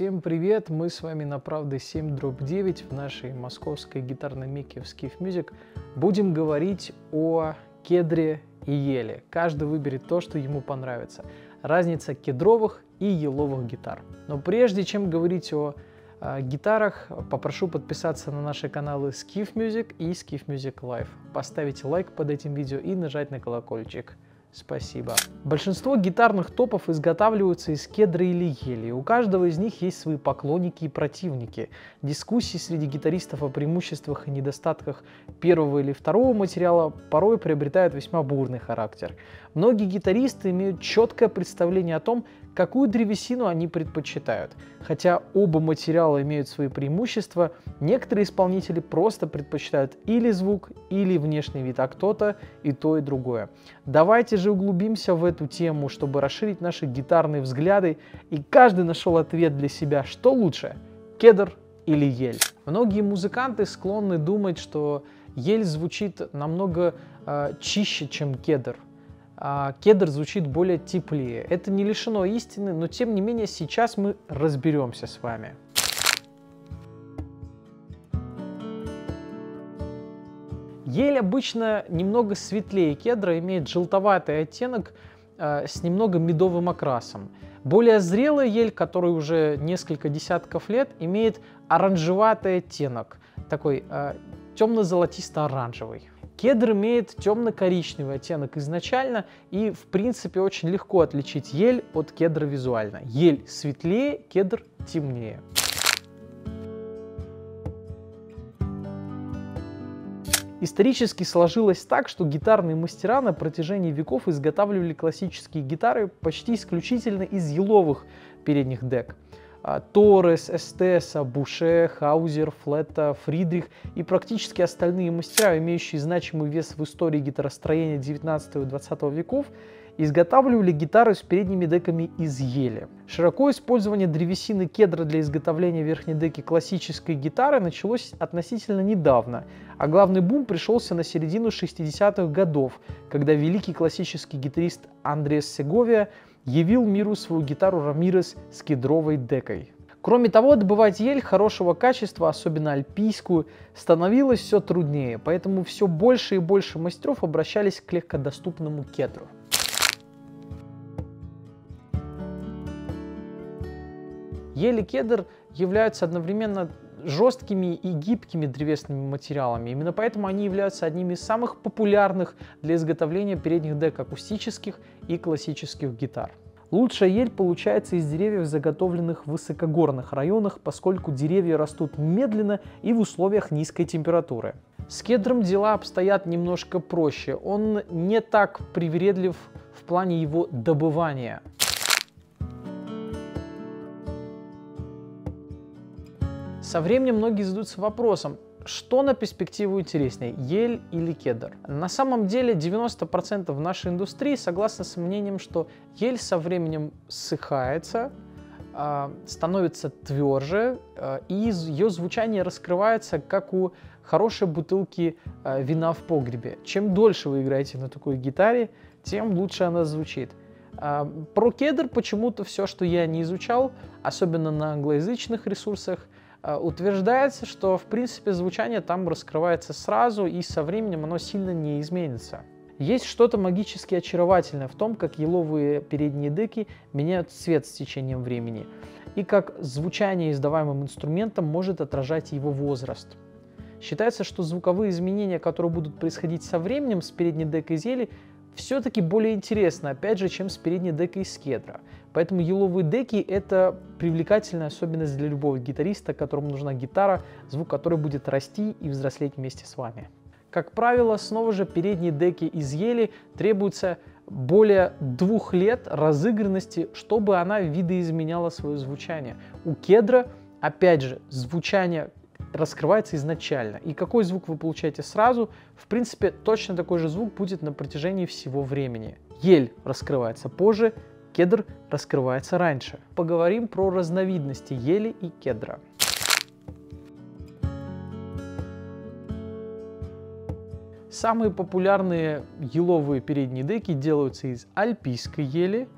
Всем привет! Мы с вами на Правды 7 дробь 9 в нашей московской гитарной мекке в Skiff Music. Будем говорить о кедре и еле. Каждый выберет то, что ему понравится. Разница кедровых и еловых гитар. Но прежде чем говорить о э, гитарах, попрошу подписаться на наши каналы Skiff Music и Skiff Music Live. Поставить лайк под этим видео и нажать на колокольчик. Спасибо. Большинство гитарных топов изготавливаются из кедра или ели. У каждого из них есть свои поклонники и противники. Дискуссии среди гитаристов о преимуществах и недостатках первого или второго материала порой приобретают весьма бурный характер. Многие гитаристы имеют четкое представление о том, какую древесину они предпочитают. Хотя оба материала имеют свои преимущества, некоторые исполнители просто предпочитают или звук, или внешний вид, а кто-то и то, и другое. Давайте же углубимся в эту тему, чтобы расширить наши гитарные взгляды, и каждый нашел ответ для себя, что лучше, кедр или ель. Многие музыканты склонны думать, что ель звучит намного э, чище, чем кедр – кедр звучит более теплее. Это не лишено истины, но тем не менее сейчас мы разберемся с вами. Ель обычно немного светлее кедра, имеет желтоватый оттенок э, с немного медовым окрасом. Более зрелая ель, которой уже несколько десятков лет, имеет оранжеватый оттенок, такой э, темно-золотисто-оранжевый. Кедр имеет темно-коричневый оттенок изначально, и в принципе очень легко отличить ель от кедра визуально. Ель светлее, кедр темнее. Исторически сложилось так, что гитарные мастера на протяжении веков изготавливали классические гитары почти исключительно из еловых передних дек. А, Торрес, Эстеса, Буше, Хаузер, Флетта, Фридрих и практически остальные мастера, имеющие значимый вес в истории гитаростроения 19 и 20 веков, изготавливали гитары с передними деками из ели. Широкое использование древесины кедра для изготовления верхней деки классической гитары началось относительно недавно, а главный бум пришелся на середину 60-х годов, когда великий классический гитарист Андреас Сеговия явил миру свою гитару Рамирес с кедровой декой. Кроме того, добывать ель хорошего качества, особенно альпийскую, становилось все труднее, поэтому все больше и больше мастеров обращались к легкодоступному кедру. Ель и кедр являются одновременно жесткими и гибкими древесными материалами. Именно поэтому они являются одними из самых популярных для изготовления передних дек акустических и классических гитар. Лучшая ель получается из деревьев, заготовленных в высокогорных районах, поскольку деревья растут медленно и в условиях низкой температуры. С кедром дела обстоят немножко проще. Он не так привередлив в плане его добывания. Со временем многие задаются вопросом, что на перспективу интереснее, ель или кедр? На самом деле 90% в нашей индустрии согласны с мнением, что ель со временем ссыхается, а, становится тверже, а, и ее звучание раскрывается, как у хорошей бутылки а, вина в погребе. Чем дольше вы играете на такой гитаре, тем лучше она звучит. Про кедр почему-то все, что я не изучал, особенно на англоязычных ресурсах, утверждается, что в принципе звучание там раскрывается сразу и со временем оно сильно не изменится. Есть что-то магически очаровательное в том, как еловые передние деки меняют цвет с течением времени и как звучание издаваемым инструментом может отражать его возраст. Считается, что звуковые изменения, которые будут происходить со временем с передней декой зели, все-таки более интересно, опять же, чем с передней декой из кедра. Поэтому еловые деки — это привлекательная особенность для любого гитариста, которому нужна гитара, звук которой будет расти и взрослеть вместе с вами. Как правило, снова же передние деки из ели требуется более двух лет разыгранности, чтобы она видоизменяла свое звучание. У кедра, опять же, звучание раскрывается изначально. И какой звук вы получаете сразу, в принципе, точно такой же звук будет на протяжении всего времени. Ель раскрывается позже, кедр раскрывается раньше. Поговорим про разновидности ели и кедра. Самые популярные еловые передние деки делаются из альпийской ели,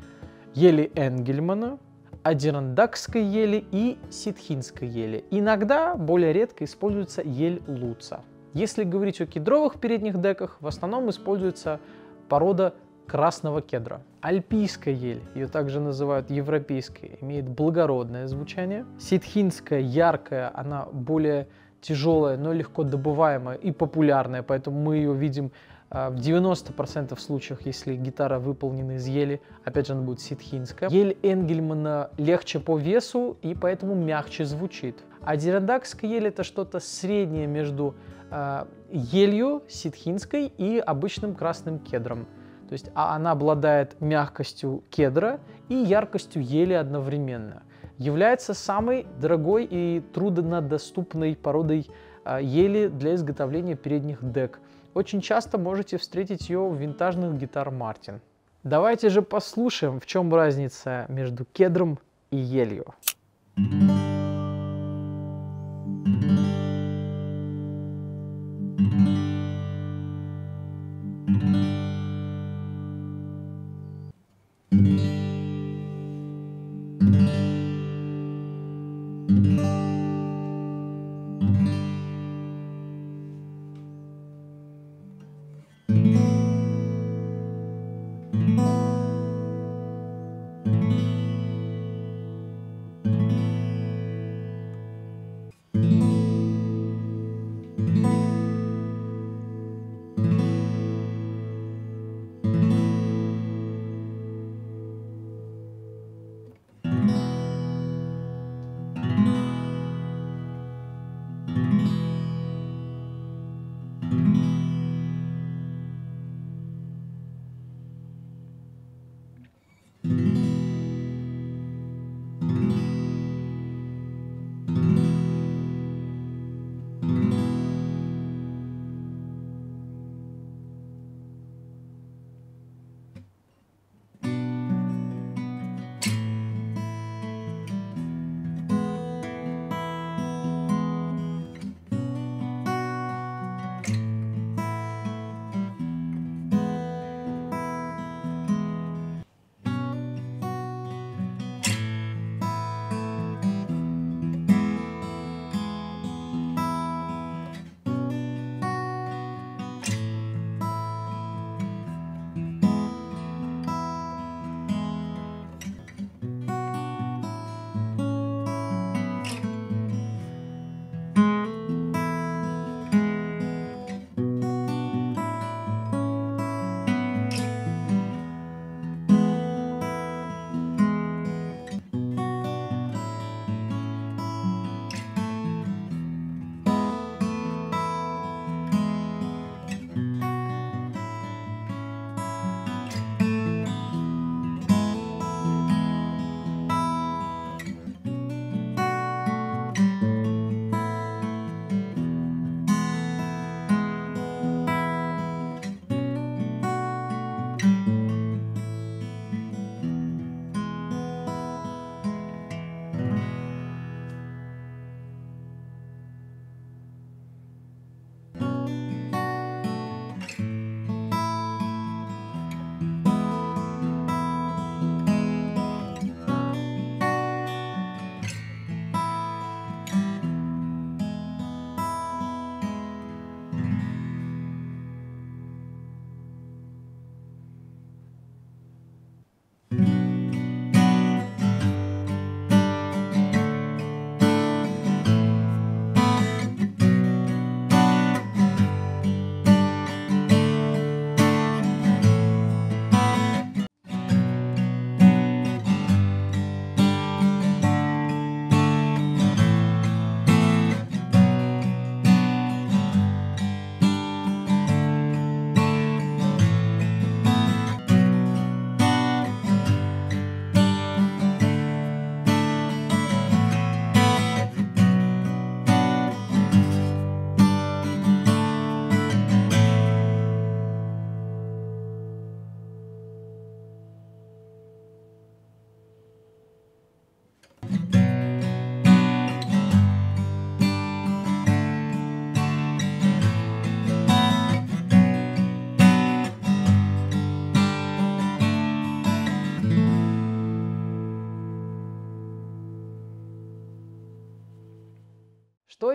ели Энгельмана, адирандакской ели и ситхинской ели. Иногда, более редко, используется ель луца. Если говорить о кедровых передних деках, в основном используется порода красного кедра. Альпийская ель, ее также называют европейской, имеет благородное звучание. Ситхинская, яркая, она более тяжелая, но легко добываемая и популярная, поэтому мы ее видим в 90% случаев, если гитара выполнена из ели, опять же, она будет ситхинская. Ель Энгельмана легче по весу и поэтому мягче звучит. А дирандакская ель это что-то среднее между э, елью ситхинской и обычным красным кедром. То есть а она обладает мягкостью кедра и яркостью ели одновременно. Является самой дорогой и труднодоступной породой э, ели для изготовления передних дек. Очень часто можете встретить ее в винтажных гитар Мартин. Давайте же послушаем, в чем разница между кедром и елью. thank you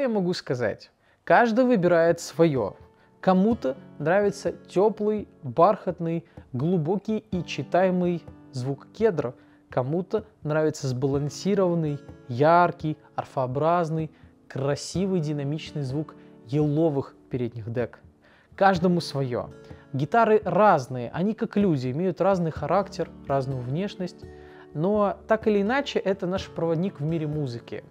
я могу сказать? Каждый выбирает свое. Кому-то нравится теплый, бархатный, глубокий и читаемый звук кедра. Кому-то нравится сбалансированный, яркий, арфообразный, красивый, динамичный звук еловых передних дек. Каждому свое. Гитары разные, они как люди, имеют разный характер, разную внешность, но так или иначе это наш проводник в мире музыки.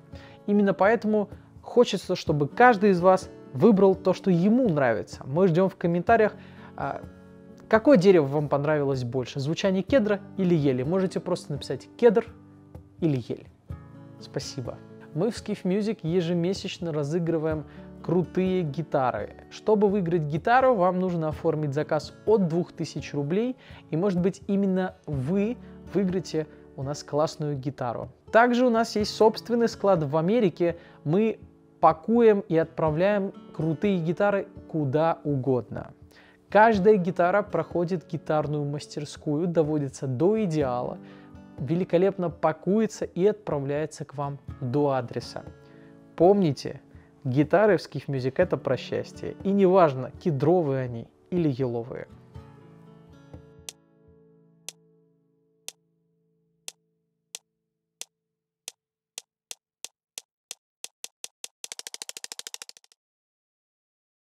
Именно поэтому хочется, чтобы каждый из вас выбрал то, что ему нравится. Мы ждем в комментариях, а, какое дерево вам понравилось больше, звучание кедра или ели. Можете просто написать кедр или ель. Спасибо. Мы в Skiff Music ежемесячно разыгрываем крутые гитары. Чтобы выиграть гитару, вам нужно оформить заказ от 2000 рублей, и может быть именно вы выиграете у нас классную гитару. Также у нас есть собственный склад в Америке. Мы пакуем и отправляем крутые гитары куда угодно. Каждая гитара проходит гитарную мастерскую, доводится до идеала, великолепно пакуется и отправляется к вам до адреса. Помните, гитары в Music это про счастье. И неважно, кедровые они или еловые.